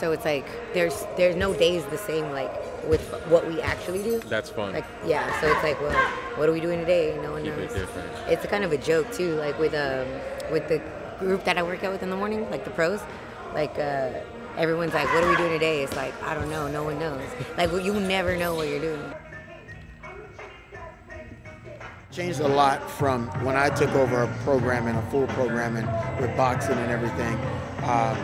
So it's like there's there's no days the same like with what we actually do. That's fun. Like yeah, so it's like well, what are we doing today? No one Keep knows. it different. It's a kind of a joke too, like with um with the group that I work out with in the morning, like the pros, like uh, everyone's like, what are we doing today? It's like I don't know, no one knows. Like well, you never know what you're doing. Changed a lot from when I took over a programming, a full programming with boxing and everything, um,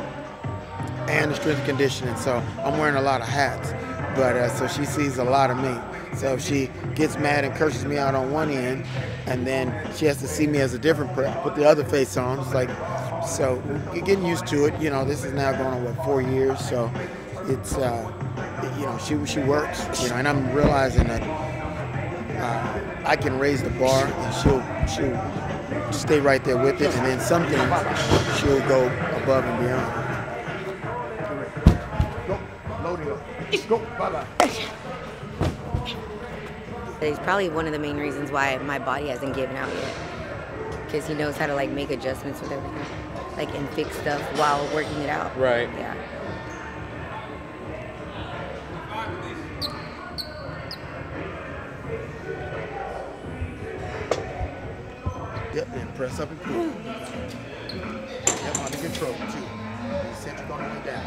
and the strength conditioning. So I'm wearing a lot of hats, but uh, so she sees a lot of me. So if she gets mad and curses me out on one end, and then she has to see me as a different person, put the other face on. It's like, so getting used to it. You know, this is now going on what four years, so it's uh, you know she she works. You know, and I'm realizing that uh, I can raise the bar and she'll she'll stay right there with it, and then some things she'll go above and beyond. Go, bye bye. It's probably one of the main reasons why my body hasn't given out yet, because he knows how to like make adjustments with everything, like and fix stuff while working it out. Right. Yeah. Yep, then press up and pull. Yep, under control. Two. Eccentric on the way down.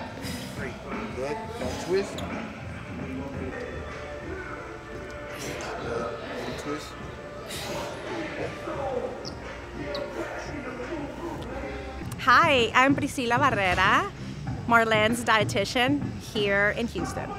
Good. Don't twist. Hi, I'm Priscila Barrera, Marlen's dietitian here in Houston.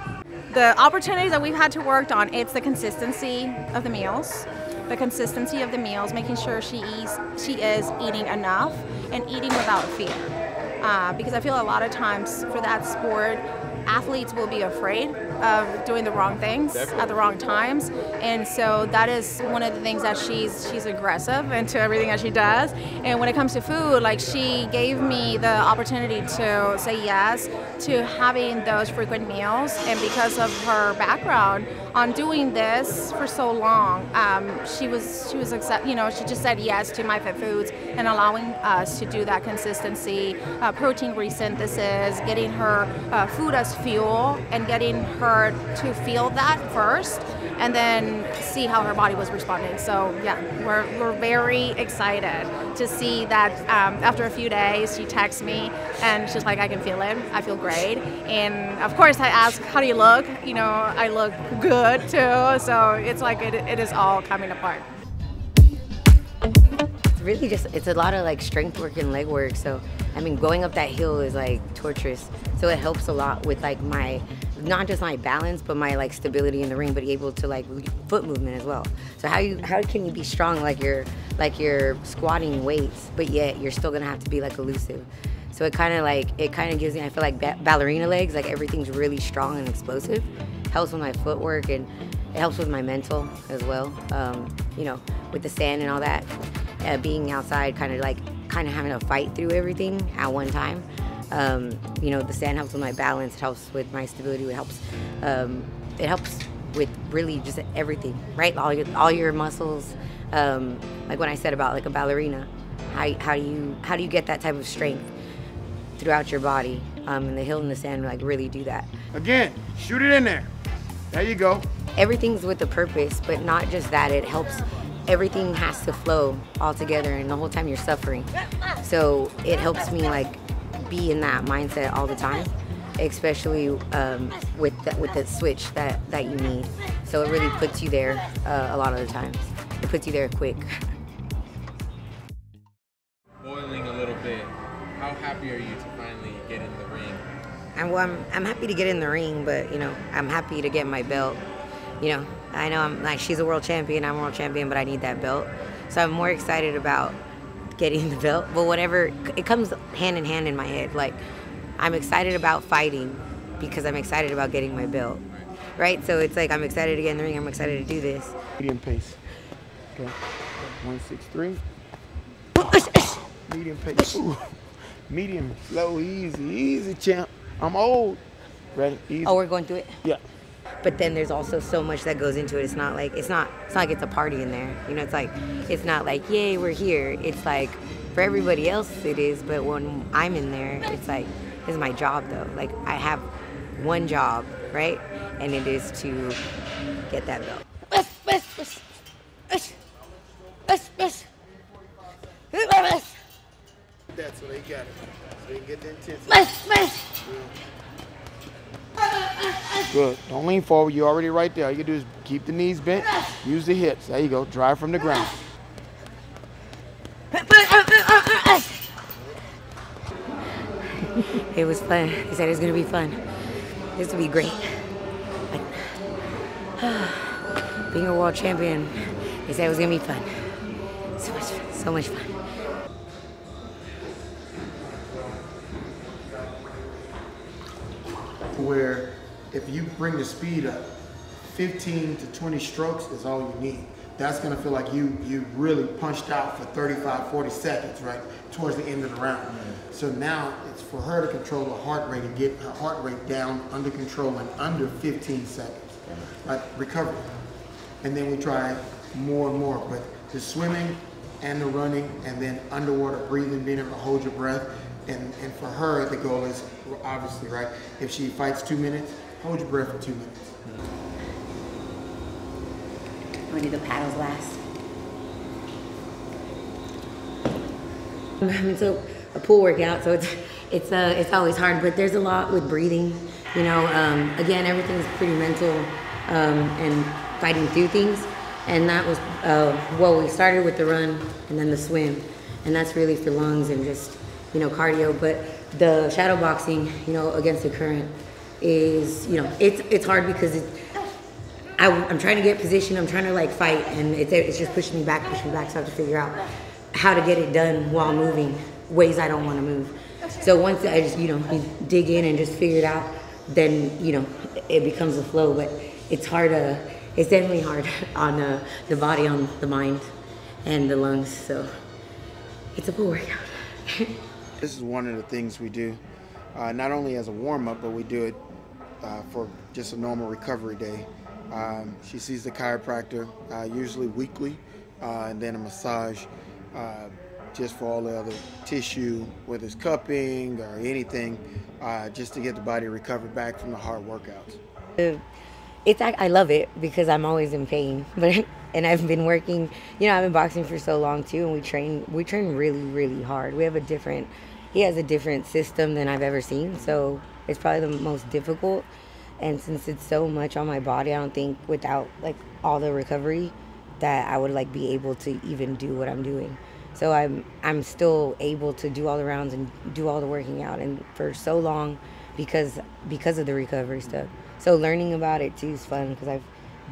The opportunities that we've had to work on, it's the consistency of the meals, the consistency of the meals, making sure she eats, she is eating enough and eating without fear. Uh, because I feel a lot of times for that sport, athletes will be afraid of doing the wrong things at the wrong times, and so that is one of the things that she's she's aggressive into everything that she does. And when it comes to food, like she gave me the opportunity to say yes to having those frequent meals, and because of her background on doing this for so long, um, she was she was accept you know she just said yes to my fit foods and allowing us to do that consistency, uh, protein resynthesis, getting her uh, food as fuel, and getting her to feel that first, and then see how her body was responding. So yeah, we're we're very excited to see that um, after a few days she texts me and she's like, I can feel it, I feel great, and of course I ask, how do you look? You know, I look good too. So it's like it, it is all coming apart. It's really just it's a lot of like strength work and leg work. So I mean, going up that hill is like torturous. So it helps a lot with like my not just my balance, but my like stability in the ring, but able to like foot movement as well. So how you how can you be strong like you're like you're squatting weights, but yet you're still gonna have to be like elusive. So it kind of like it kind of gives me I feel like ba- ballerina legs, like everything's really strong and explosive. Helps with my footwork and it helps with my mental as well. Um, you know, with the sand and all that, uh, being outside, kind of like kind of having to fight through everything at one time. Um, you know, the sand helps with my balance. It helps with my stability. It helps. Um, it helps with really just everything, right? All your all your muscles. Um, like when I said about like a ballerina, how how do you how do you get that type of strength throughout your body? Um, and the hill and the sand like really do that. Again, shoot it in there. There you go. everything's with a purpose, but not just that. It helps. Everything has to flow all together, and the whole time you're suffering. So it helps me like be in that mindset all the time, especially um, with the, with the switch that that you need. So it really puts you there uh, a lot of the times. It puts you there quick. Boiling a little bit. How happy are you to finally get in the ring? I'm, well, I'm I'm happy to get in the ring, but you know I'm happy to get my belt. You know I know I'm like she's a world champion, I'm a world champion, but I need that belt. So I'm more excited about getting the belt. But whatever, it comes hand in hand in my head. Like I'm excited about fighting because I'm excited about getting my belt. Right? So it's like I'm excited to get in the ring. I'm excited to do this. Medium pace. Okay. One six three. Medium pace. Ooh. Medium, slow, easy, easy, champ. I'm old. Ready? Easy. Oh, we're going through it. yeah. But then there's also so much that goes into it. It's not like it's not it's not like it's a party in there. You know, it's like it's not like yay we're here. It's like for everybody else it is, but when I'm in there, it's like is my job though. Like I have one job, right? And it is to get that belt. That so they got. So you get the intensity. Good. Don't lean forward. You're already right there. All you can do is keep the knees bent. Use the hips. There you go. Drive from the ground. It was fun. He said it was gonna be fun. This will be great. Like, being a world champion, he said it was gonna be fun. So much, fun. so much fun. Where if you bring the speed up, 15 to 20 strokes is all you need. That's gonna feel like you you really punched out for 35, 40 seconds, right? Towards the end of the round. So now it's for her to control the heart rate and get her heart rate down under control in under 15 seconds. Right? Recovery. And then we try more and more. But the swimming and the running and then underwater breathing, being able to hold your breath. And, and for her, the goal is obviously, right? If she fights two minutes, hold your breath for two minutes. Want to do the paddles last? It's a, a pool workout, so it's it's uh, it's always hard, but there's a lot with breathing. You know, um, again, everything's pretty mental um, and fighting through things. And that was uh, well, we started with the run and then the swim, and that's really for lungs and just you know cardio. But the shadow boxing, you know, against the current is you know it's it's hard because it, I, am trying to get position. I'm trying to like fight, and it's, it's just pushing me back, pushing me back. So I have to figure out how to get it done while moving ways I don't want to move. So once I just you know you dig in and just figure it out, then you know it becomes a flow. But it's hard to, it's definitely hard on uh, the body, on the mind, and the lungs. So it's a full workout. This is one of the things we do, uh, not only as a warm up, but we do it uh, for just a normal recovery day. Um, she sees the chiropractor uh, usually weekly, uh, and then a massage uh, just for all the other tissue, whether it's cupping or anything, uh, just to get the body recovered back from the hard workouts. It's I love it because I'm always in pain, but and I've been working. You know, I've been boxing for so long too, and we train we train really really hard. We have a different. He has a different system than I've ever seen, so it's probably the most difficult. And since it's so much on my body, I don't think without like all the recovery that I would like be able to even do what I'm doing. So I'm I'm still able to do all the rounds and do all the working out and for so long because because of the recovery stuff. So learning about it too is fun because I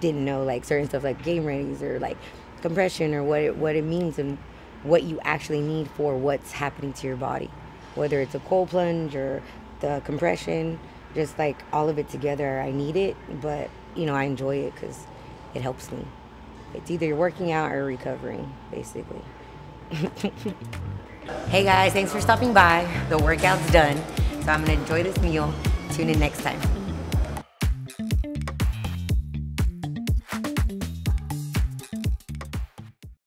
didn't know like certain stuff like game readies or like compression or what it, what it means and what you actually need for what's happening to your body, whether it's a cold plunge or the compression, just like all of it together. I need it, but you know I enjoy it because it helps me. It's either you're working out or recovering, basically. hey guys, thanks for stopping by. The workout's done, so I'm gonna enjoy this meal. Tune in next time.